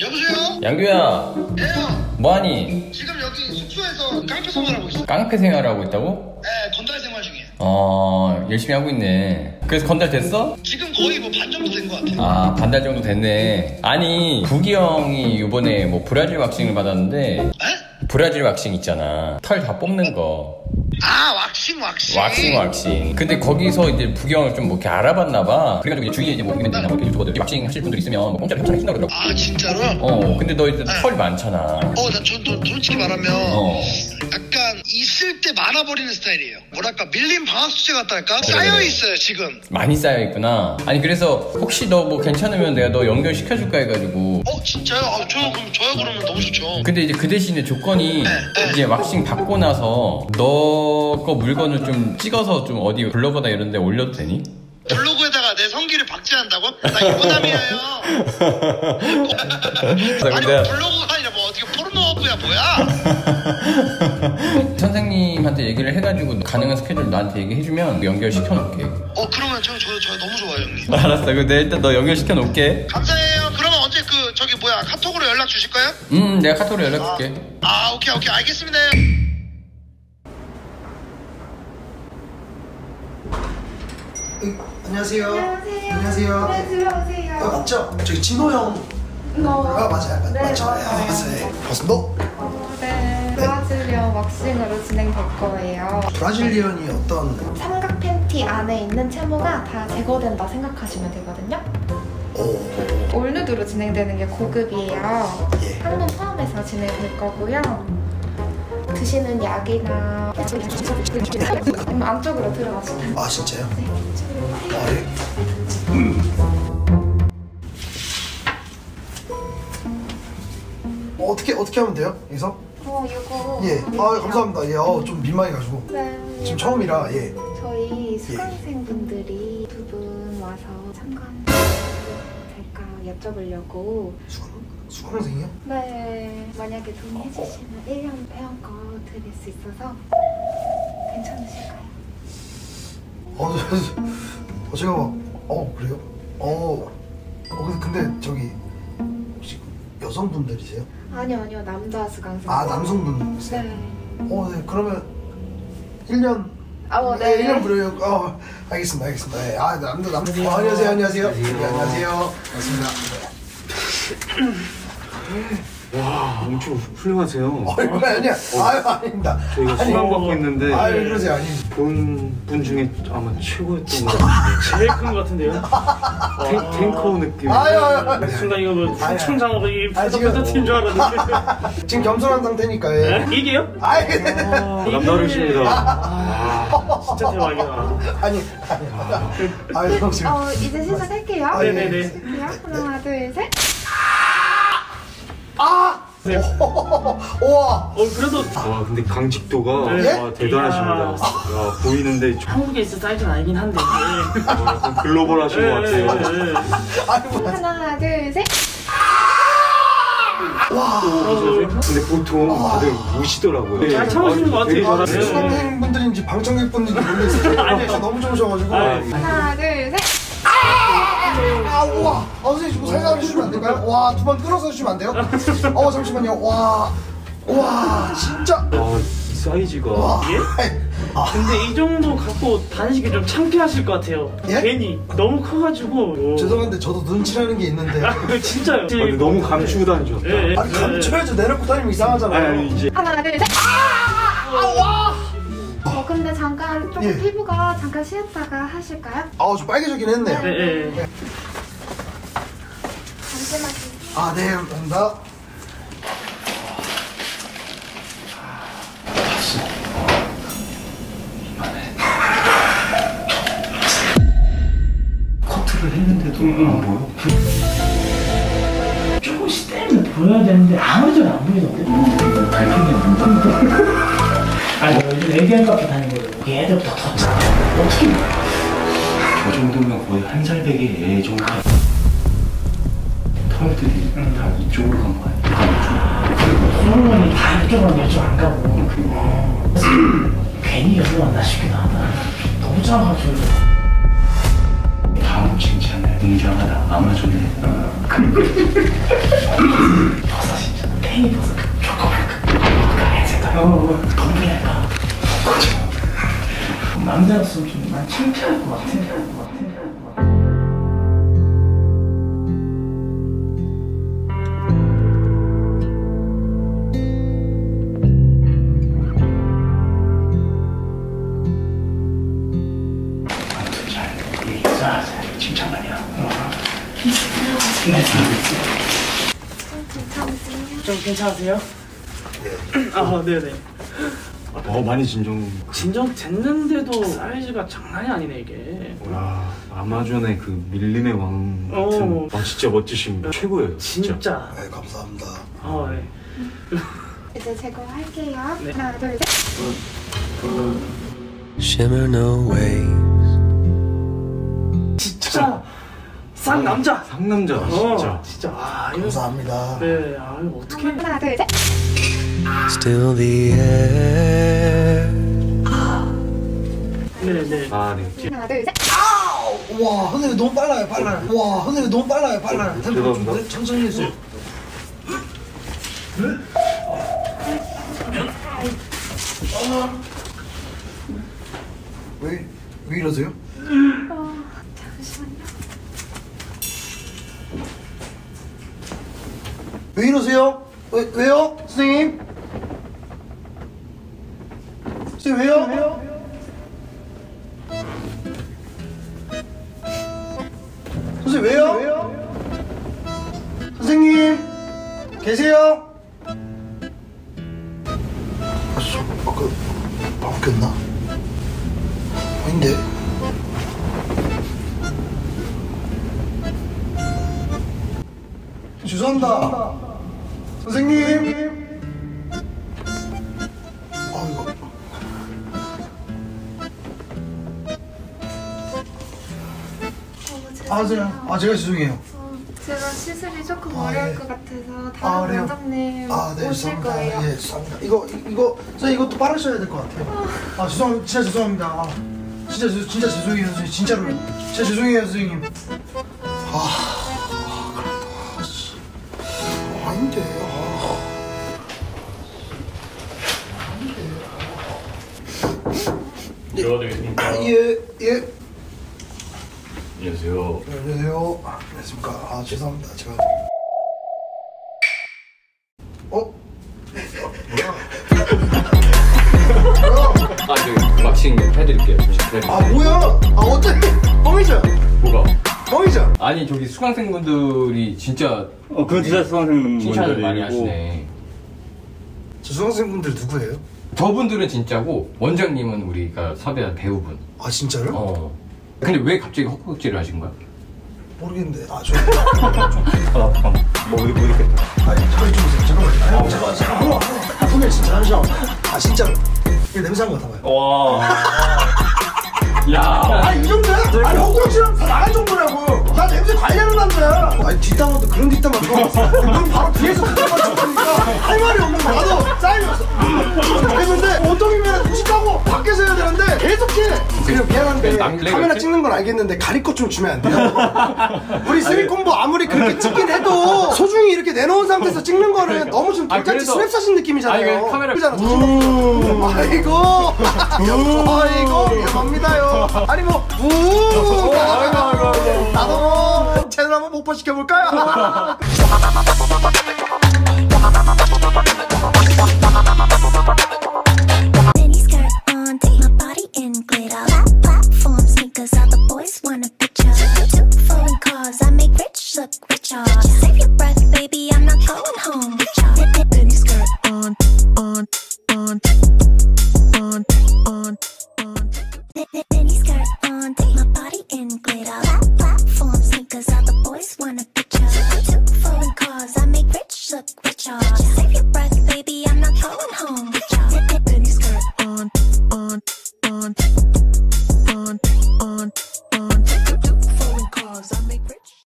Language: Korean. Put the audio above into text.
여보세요? 양규야 예요. 뭐하니? 지금 여기 숙소에서 깡패 생활하고 있어. 깡패 생활하고 있다고? 네, 건달 생활 중이에요. 어 열심히 하고 있네 그래서 건달 됐어? 지금 거의 뭐 반 정도 된 것 같아요. 아 반달 정도 됐네 아니 구기 형이 이번에 뭐 브라질 왁싱을 받았는데 에? 브라질 왁싱 있잖아 털 다 뽑는 거 아, 왁싱, 왁싱. 왁싱 왁싱 근데 거기서 이제 부경을 좀 뭐 이렇게 알아봤나 봐 그래가지고 이제 주위에 이제 뭐 이벤트나 뭐 이렇게 유튜버들 왁싱 하실 분들 있으면 뭐 공짜로 협찬해 준다고 그러더라고 아, 진짜로? 어 근데 너 이제 털이 많잖아 어, 나 전, 또 솔직히 말하면 어. 있을 때 많아버리는 스타일이에요. 뭐랄까, 밀린 방학수제 할까? 그래, 쌓여. 있어요, 지금. 많이 쌓여 있구나 아니 그래서 혹시 너 뭐 괜찮으면 내가 너 연결 시켜줄까 해가지고 어, 진짜요? 아, 저, 그럼, 저요, 그러면 너무 좋죠. 근데 이제 그 대신에 조건이 네. 이제 왁싱 받고 나서 너 거 물건을 좀 찍어서 좀 어디 블로그나 이런 데 올려도 되니? 블로그에다가 내 성기를 박제한다고? 나 유부남이에요. 아니, 뭐 블로그가 아니라 뭐 어떻게 포르노업이야, 뭐야? 선생님한테 얘기를 해가지고 가능한 스케줄 나한테 얘기해주면 연결시켜 놓을게 어, 그러면 저, 저, 저 너무 좋아요, 형님. 알았어 근데 일단 너 연결시켜 놓을게 감사해요. 그러면 언제 그, 저기 뭐야, 카톡으로 연락 주실 거예요? 음 내가 카톡으로 연락 줄게 아, 오케이, 오케이, 알겠습니다. 안녕하세요. 안녕하세요. 안녕하세요. 네, 들어오세요. 어, 맞죠? 저기 진호 형. 어, 아 맞아요. 맞- 네, 맞죠? 맞아요. 아, 맞아요. 반갑습니다. 진행될 거예요. 브라질리언이 어떤 삼각 팬티 안에 있는 채모가 다 제거된다 생각하시면 되거든요. 어, 올누드로 진행되는 게 고급이에요. 예. 항문 포함해서 진행될 거고요. 드시는 약이나 음, 안쪽으로 들어가시면 아 진짜요? 네, 아 예. 어, 어떻게 어떻게 하면 돼요? 여기서? 어, 이거 예. 아 감사합니다. 예. 어, 좀 민망해 가지고 네. 지금 처음이라 예. 저희 수강생분들이 두 분 와서 참관 될까 여쭤보려고 수강 수강생이요? 네 만약에 동의해 주시면 1년 회원권 드릴 수 있어서 괜찮으실까요? 어, 저, 저, 어 제가 막, 어 그래요? 어, 어 근데, 근데 저기 혹시 여성분들이세요? 아니요 아니요 남자 수강생 아 남성분이세요? 네. 어, 네 그러면 1년 어, 네, 네. 1년 무료요. 어, 알겠습니다, 알겠습니다. 네. 아, 남자, 남자. 어, 안녕하세요, 안녕하세요. 네, 안녕하세요. 반갑습니다. 와 엄청 훌륭하세요. 어, 이거 아니야. 아유, 아닙니다. 저희가 아니, 수강 받고 있는데 아유, 그러세요, 아니. 본분 중에 아마 최고였던 것 같아요. 제일 큰 것 같은데요? 탱, 탱커 느낌. 아유, 아유, 아유. 순간 이거 뭐 아니, 충장으로 이 아니, 지금- 푸드푸드 튄줄 알았는데 지금 겸손한 상태니까, 예. 네? 이게요? 아이, 남다르십니다. 진짜 대박이다 아니, 아니. 아유, 형 지금. 어 이제 시작할게요 아, 예. 네네네 할게요. 하나 둘 셋 아! 네. 우와! 어 그래도 와 근데 강직도가 네. 와, 대단하십니다. 이야. 야, 보이는데 좀 한국에 있을 사이즈는 아니긴 한데 네. 약간 글로벌하신 것 같아요. 네, 네. 아이고, 하나 둘셋 근데 보통 다들 우시더라고요. 잘 참으시는 것 같아요, 되게 저는. 잘하세요. 수강생 분들인지 방청객 분들인지 모르겠어요. 아니요. 진짜 너무 좋으셔가지고. 아유. 하나 둘셋 아, 우와! 아, 선생님, 좀 살살 해주시면 안 될까요? 와, 두 번 끊어서 해주시면 안 돼요? 어, 잠시만요. 와. 와, 진짜. 아, 이 사이즈가 와. 예? 근데 이 정도 갖고 다니시기 좀 창피하실 것 같아요 예? 괜히 너무 커가지고 죄송한데 저도 눈치라는 게 있는데. 아, 진짜요 아, 근데 너무 감추고 다니셨다. 예, 예. 아니, 감춰야죠. 내놓고 다니면 아니, 이상하잖아요. 아니 이제 하나 둘 셋 어 근데 잠깐 조금 예. 피부가 잠깐 쉬었다가 하실까요? 아우, 좀 빨개지긴 했네요. 네, 네. 잠시만 아, 네, 감사합니다. 커트를 했는데도 안 보여? 조금씩 떼면 보여야 되는데 아무리 져도 안 보이던데 발핀이 없는데? 아니 요즘 애기한 카페 다니거든 얘들부터 더 작아 어떻게 저 정도면 거의 한 살 배기 애 정도 형들이 음. 다 이쪽으로 간 거야. 솔로몬이 다 이쪽으로 이쪽 안 가고. 음, 그러니까. 괜히 여기 왔나 싶긴 하다. 너무 작아가지고. 다음 칭찬에 웅장하다. 아마존에. 버섯 진짜. 팽이 버섯. 초코백. 가야겠다. 어, 동그랗다. 남자였으면 좀난 창피할 것 같아. 창피할 것 같아. 좀 괜찮으세요? 아, 네네. 어 많이 진정. 진정됐는데도 사이즈가 장난이 아니네 이게. 와 아마존의 그 밀림의 왕 어. 같은. 아 진짜 멋지십니다. 최고예요. 진짜. 진짜. 네, 감사합니다. 아, 네. 이제 제거할게요. 네. 하나, 둘, 셋. Shimmer no waves. 진짜 쌍 남자. 상남자 어, 진짜. 진짜. 아, 이거. 감사합니다. 네, 아, 이거 어떻게. 하나, 둘, 셋. Still the air. 네, 네. 아 네. 하나, 둘, 셋. 와, 선생님 너무 빨라요, 빨라요. 와, 선생님 너무 빨라요, 좀 죄송합니다. 천천히 해주세요. 왜, 왜 이러세요? 왜 이러세요? 왜, 왜요? 선생님? 선생님 왜요? 왜요? 선생님 왜요? 선생님 계세요? 아, 저 아까 바뀌었나? 죄송합니다. 선생님. 아 이거. 어, 아 제가 아 제가 죄송해요. 어, 제가 시술이 조금 아, 어려울 예. 것 같아서 아, 다음 그래요? 원장님 아, 네, 오실 죄송합니다. 거예요. 예, 죄송합니다. 이거, 이거, 선생님, 이것도 빠르셔야 될 것 같아요. 아, 죄송, 진짜 죄송합니다. 아, 진짜, 죄- 진짜 죄송해요, 선생님. 진짜로. 진짜 죄송해요, 선생님. 아, 아 들어가되겠습니까? 아, 예, 예. 안녕하세요. 네, 안녕하세요. 아, 안녕하십니까. 아, 죄송합니다. 제가. 어? 아 저기 왁싱 해드릴게요. 잠시 기다리세요. 아, 뭐야? 아, 어째? 뻥이죠? 뭐가? 뻥이죠? 아니 저기 수강생분들이 진짜 어 그건 진짜 수강생 칭찬을 많이 하시네. 저 수강생분들 누구예요? 저분들은 진짜고 원장님은 우리가 섭외한 배우분. 아, 진짜요? 어. 근데 왜 갑자기 헛구역질을 하신 거야? 모르겠는데. 아, 저. 아 잠깐. 뭐 어디 못 있겠다. 아니, 잠깐 좀 보세요. 잠깐만요. 아, 잠깐, 잠깐만. 아, 선배 진짜 잠시만. 아, 진짜로. 이거 냄새 한번 맡아봐요. 와. 야. 아, 이 정도야? 아니, 헛구역질하면 다 나갈 정도라고. 나 냄새 관리하는 남자야. 아니, 뒷담화도 그런 뒷담화. 넌 바로 뒤에서 뒷담화 할 말이 없는 거야. 나도 쌓이면서. 했는데, 어떻게면 무식하고 밖에서 해야 되는데, 계속 해. 그냥 미안한데, 카메라? 찍는 건 알겠는데, 가릴 것좀 주면 안 돼요? 우리 스리콤보 아무리 그렇게 찍긴 해도, 소중히 이렇게 내놓은 상태에서 찍는 거는 너무 좀 아, 돌잔치 그래도- 스냅 사진 느낌이잖아요. 아니, 그 카메라- 그잖아. 아이고, 아이고, 위험합니다요. 아니 뭐, 우. 나도 뭐 채널 한번 목포 시켜볼까요?